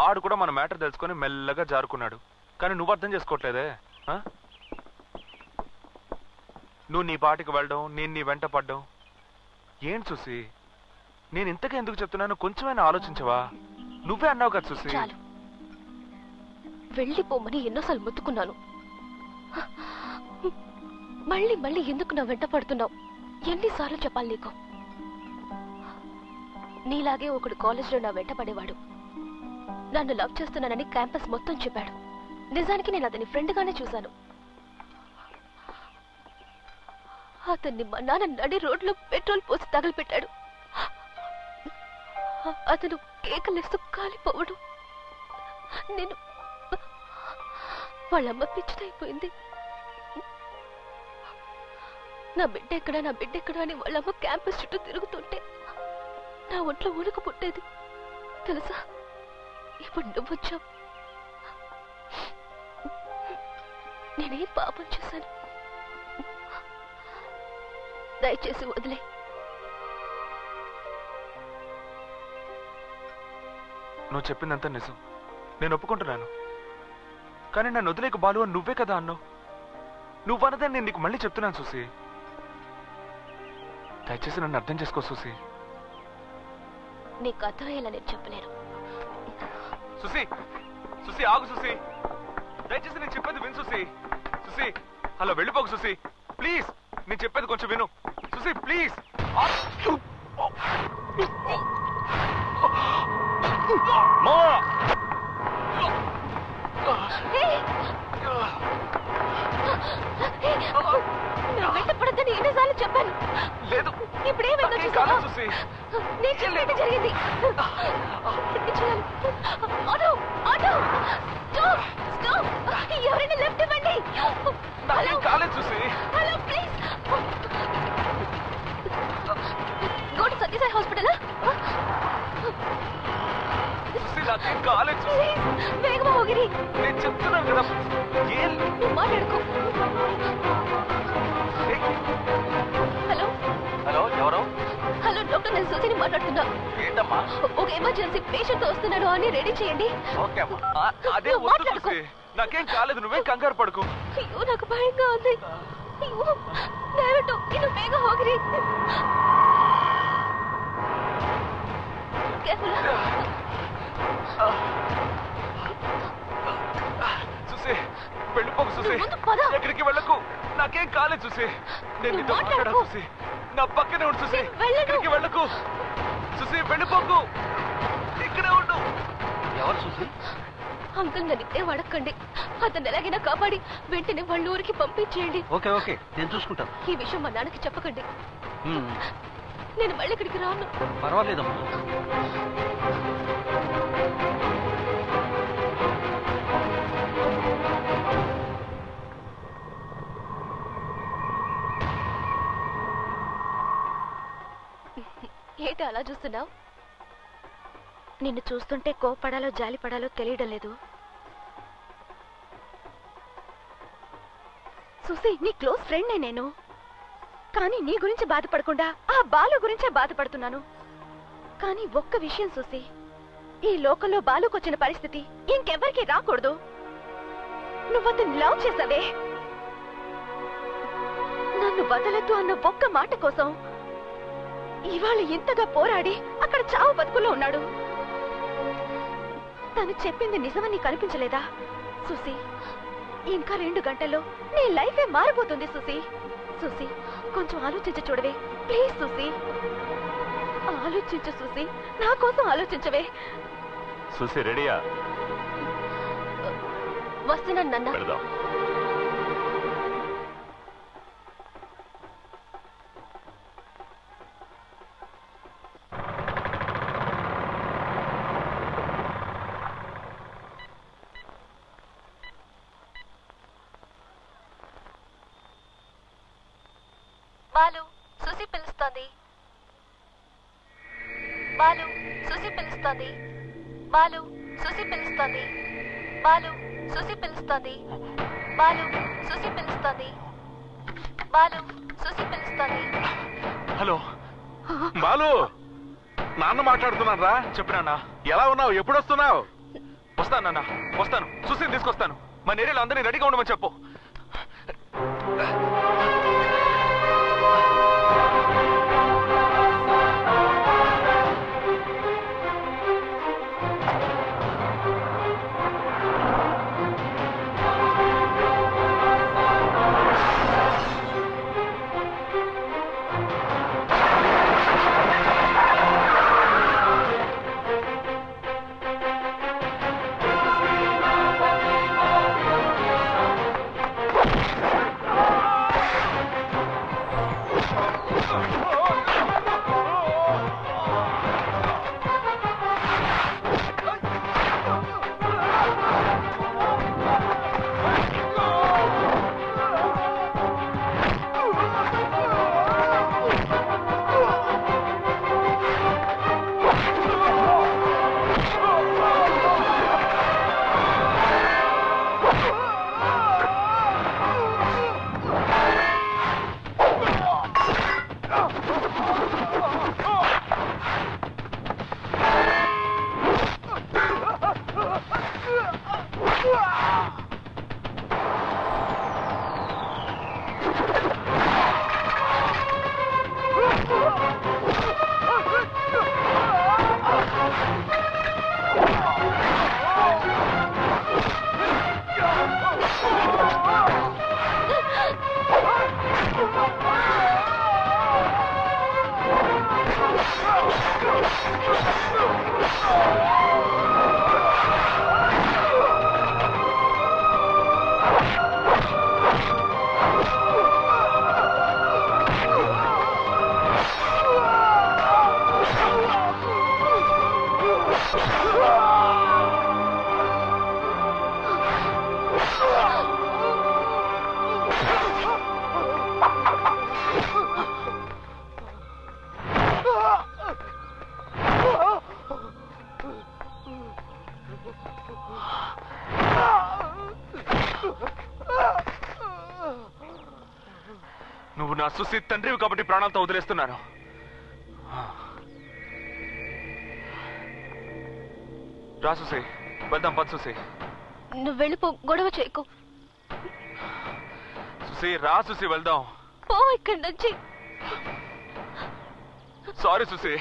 వాడు కూడా మన మ్యాటర్ తెలుసుకొని మెల్లగా జారుకున్నాడు. కానీ నువ్వు అర్థం చేసుకోవట్లేదే నువ్వు నీ పాటికి వెళ్ళడం నేను నీ వెంట పడ్డం. ఏం చూసి నేను ఇంతకే ఎందుకు చెప్తున్నాను కొంచెమైనా ఆలోచించవా? నువ్వే అన్నావు కదా చూసి వెళ్ళిపోమని ఎన్నోసార్లు మొత్తుకున్నాను. మళ్ళీ మళ్ళీ ఎందుకు నా వెంట పడుతున్నావు? ఎన్నిసార్లు చెప్పాలి నీకు? నీలాగే ఒకడు కాలేజ్లో నా వెంట పడేవాడు. నన్ను లవ్ చేస్తున్నానని క్యాంపస్ మొత్తం చెప్పాడు. నిజానికి నేను అతని ఫ్రెండ్గానే చూశాను. అతన్ని మా నాన్న నడి రోడ్లో పెట్రోల్ పోసి తగలపెట్టాడు. అతను కేకలేస్తూ కాలిపోవడం నేను వాళ్ళమ్మ పిచ్చిదైపోయింది నా బిడ్డ ఎక్కడ నా బిడ్డ ఎక్కడ అని వాళ్ళమ్మ క్యాంపస్ చుట్టూ తిరుగుతుంటే నా ఒంట్లో ఉణుకు పుట్టేది. తెలుసా? ఇప్పుడు నువ్వు వచ్చావు. నేనేం పాపం చేశాను. దయచేసి వదిలే. నువ్వు చెప్పిందంతా నిజం. నేను ఒప్పుకుంటున్నాను. కానీ నన్ను వదిలేక బాలు అని నువ్వే కదా అన్నావు. నువ్వు అన్నదే నేను నీకు మళ్ళీ చెప్తున్నాను చూసి దయచేసి నన్ను అర్థం చేసుకో చూసి నీకు అర్థమయ్యేలా నేను చెప్పలేను. సుసి సుసి ఆగు సుసి దయచేసి నేను చెప్పేది విను సుసి సుసి హలో వెళ్ళిపోకు సుసి ప్లీజ్ నేను చెప్పేది కొంచెం విను. సుసి ప్లీజ్. మా నా వెంట పడద్దని ఎన్నిసార్లు చెప్పాను. లేదు. ఇప్పుడేమైందో చూసావా? నేను చెప్పేది జరిగింది. గిరి నేను చెప్తున్నాను కదా మాట్లాడుకో. హలో. హలో ఎవరు? హలో డాక్టర్ నేను సుజీని మాట్లాడుతున్నా. ఏంటమ్మా? ఒక ఎమర్జెన్సీ పేషెంట్ వస్తున్నాడు అని రెడీ చేయండి. ఓకే అదే మాట్లాడుకో. నాకేం కాలేదు నువ్వే కంగారు పడుకో. అయ్యో నాకు భయంగా ఉంది. అయ్యో దయవిಟ್ಟು ఇನ್ನು ಬೇಗ ಹೋಗ್ರಿ కేర్ఫుల్ చూసి. ఎక్కడికి వెళ్ళకు? నాకేం కాలేదు చూసి. నేను నీతో మాట్లాడా. చూసి. నా పక్కనే ఉండు చూసి. ఎక్కడికి వెళ్ళకు? చూసి వెళ్ళిపోకు. ఇక్కడే ఉండు. ఎవరు చూసి? అంకుల్ నన్ను అడగండి అతను ఎలాగైనా కాపాడి వెంటనే వాళ్ళ ఊరికి పంపించేయండి. Okay okay. నేను చూసుకుంటాను. ఈ విషయం మా నాన్నకి చెప్పకండి. నేను మళ్ళీ ఇక్కడికి రాను. పర్వాలేదమ్మా. ఏంటి అలా చూస్తున్నావు? నిన్ను చూస్తుంటే కోపడాలో జాలిపడాలో తెలియడం లేదు. సుసి నీ క్లోజ్ ఫ్రెండ్నే నేను. కానీ నీ గురించి బాధపడకుండా ఆ బాలు గురించే బాధపడుతున్నాను. కానీ ఒక్క విషయం సుసి ఈ లోకంలో బాలుకొచ్చిన పరిస్థితి ఇంకెవ్వరికీ రాకూడదు. నువ్వు లవ్ చేసావే. నన్ను వదలద్దు అన్న ఒక్క మాట కోసం ఇవాళ ఇంతగా పోరాడి అక్కడ చావు బతుకుల్లో ఉన్నాడు. తను చెప్పింది నిజమని నీకు అనిపించలేదా సుసి ఇంకా రెండు గంటల్లో నీ లైఫే మారిపోతుంది సుసి సుసి కొంచెం ఆలోచించి చూడవే. ప్లీజ్ సుసి ఆలోచించు సుసి నా కోసం ఆలోచించవే. చూసి రెడీయా? వస్తున్నాను నన్న. బాలు సుసి పిలుస్తోంది. బాలు సుసి పిలుస్తోంది. బాలు సుసి పిలుస్తోంది. బాలు సుసి పిలుస్తోంది. బాలు సుసి పిలుస్తోంది. బాలు సుసి పిలుస్తోంది. హలో. బాలు! నాన్న మాట్లాడుతున్నాను రా చెప్పినా ఎలా ఉన్నావు? ఎప్పుడు వస్తున్నావు వస్తాను నాన్న. వస్తాను. సుసిని తీసుకొస్తాను. మన ఏరియాలో అందరినీ రెడీగా ఉండమని చెప్పు. నా సుసి తండ్రివి కాబట్టి ప్రాణాలతో వదిలేస్తున్నాను. రా సుసి వెళ్దాం పద సుసి నువ్వు వెళ్ళిపో గొడవ చేయకు. సుసి రా సుసి వెళ్దాం. పో ఇక్కడి నుంచి. సారీ సుసి!